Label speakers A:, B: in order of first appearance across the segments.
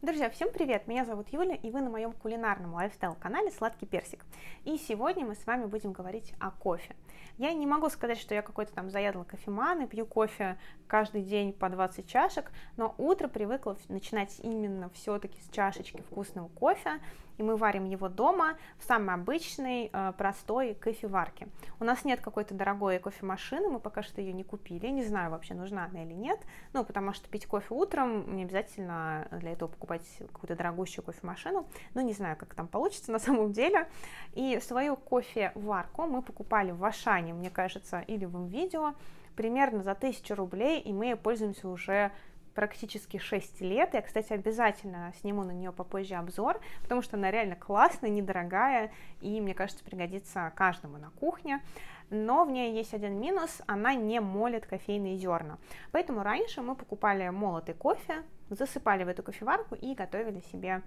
A: Друзья, всем привет! Меня зовут Юля, и вы на моем кулинарном лайфстайл-канале «Сладкий персик». И сегодня мы с вами будем говорить о кофе. Я не могу сказать, что я какой-то там заядлый кофеман и пью кофе каждый день по 20 чашек, но утро привыкла начинать именно все-таки с чашечки вкусного кофе, и мы варим его дома в самой обычной, э, простой кофеварке. У нас нет какой-то дорогой кофемашины, мы пока что ее не купили, не знаю вообще, нужна она или нет, ну, потому что пить кофе утром не обязательно для этого покупать какую-то дорогущую кофемашину, ну, не знаю, как там получится на самом деле. И свою кофеварку мы покупали в Ашане, мне кажется, или в видео, примерно за 1000 рублей, и мы пользуемся уже практически 6 лет. Я, кстати, обязательно сниму на нее попозже обзор, потому что она реально классная, недорогая, и, мне кажется, пригодится каждому на кухне. Но в ней есть один минус, она не молит кофейные зерна. Поэтому раньше мы покупали молотый кофе, засыпали в эту кофеварку и готовили себе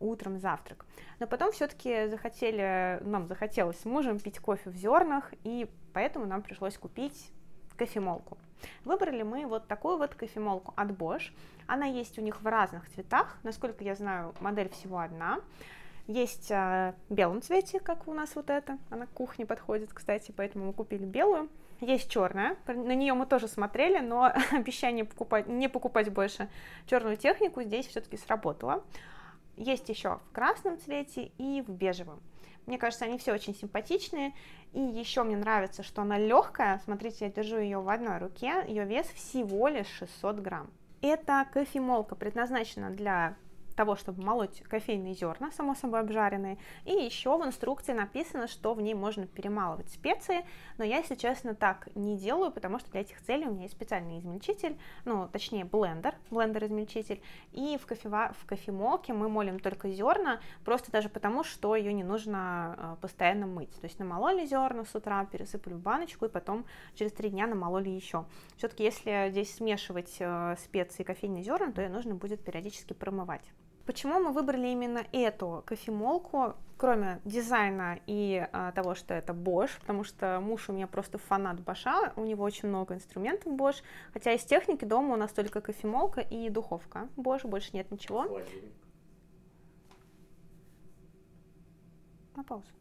A: утром завтрак. Но потом все-таки захотели, нам захотелось с мужем пить кофе в зернах, и поэтому нам пришлось купить кофемолку. Выбрали мы вот такую вот кофемолку от Bosch. Она есть у них в разных цветах. Насколько я знаю, модель всего одна. Есть э, в белом цвете, как у нас вот эта. Она к кухне подходит, кстати, поэтому мы купили белую. Есть черная, на нее мы тоже смотрели, но обещание покупать, не покупать больше черную технику здесь все-таки сработало. Есть еще в красном цвете и в бежевом. Мне кажется, они все очень симпатичные. И еще мне нравится, что она легкая. Смотрите, я держу ее в одной руке. Ее вес всего лишь 600 грамм. Эта кофемолка предназначена для того, чтобы молоть кофейные зерна, само собой обжаренные. И еще в инструкции написано, что в ней можно перемалывать специи, но я, если честно, так не делаю, потому что для этих целей у меня есть специальный измельчитель, ну, точнее, блендер, блендер-измельчитель, и в, кофева, в кофемолке мы молим только зерна, просто даже потому, что ее не нужно э, постоянно мыть. То есть намололи зерна с утра, пересыпали в баночку, и потом через три дня намололи еще. Все-таки если здесь смешивать э, специи и кофейные зерна, то ее нужно будет периодически промывать. Почему мы выбрали именно эту кофемолку, кроме дизайна и а, того, что это Bosch, потому что муж у меня просто фанат Bosch, у него очень много инструментов Bosch, хотя из техники дома у нас только кофемолка и духовка Bosch, больше нет ничего. На паузу.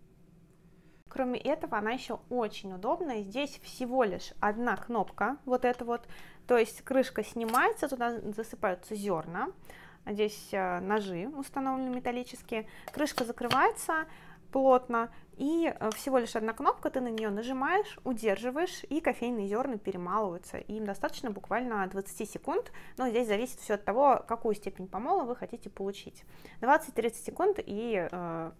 A: Кроме этого, она еще очень удобная. Здесь всего лишь одна кнопка, вот эта вот. То есть крышка снимается, туда засыпаются зерна. Здесь э, ножи установлены металлические. Крышка закрывается плотно, и э, всего лишь одна кнопка, ты на нее нажимаешь, удерживаешь, и кофейные зерна перемалываются. им достаточно буквально 20 секунд, но здесь зависит все от того, какую степень помола вы хотите получить. 20-30 секунд, и э,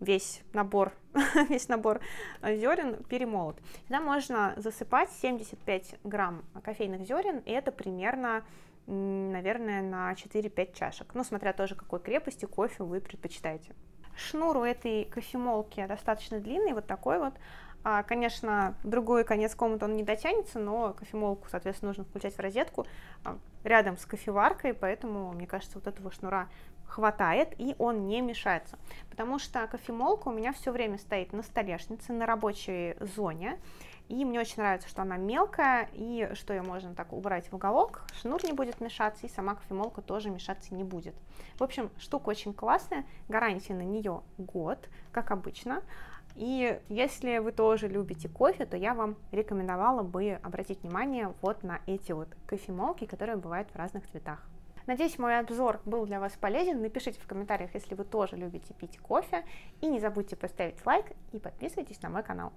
A: весь набор, весь набор зерен перемолот. Сюда можно засыпать 75 грамм кофейных зерен, и это примерно наверное, на 4-5 чашек. Ну, смотря тоже, какой крепости кофе вы предпочитаете. Шнур у этой кофемолки достаточно длинный, вот такой вот. А, конечно, другой конец комнаты он не дотянется, но кофемолку, соответственно, нужно включать в розетку а, рядом с кофеваркой, поэтому, мне кажется, вот этого шнура хватает, и он не мешается. Потому что кофемолка у меня все время стоит на столешнице, на рабочей зоне, и мне очень нравится, что она мелкая, и что ее можно так убрать в уголок, шнур не будет мешаться, и сама кофемолка тоже мешаться не будет. В общем, штука очень классная, гарантия на нее год, как обычно. И если вы тоже любите кофе, то я вам рекомендовала бы обратить внимание вот на эти вот кофемолки, которые бывают в разных цветах. Надеюсь, мой обзор был для вас полезен. Напишите в комментариях, если вы тоже любите пить кофе. И не забудьте поставить лайк и подписывайтесь на мой канал.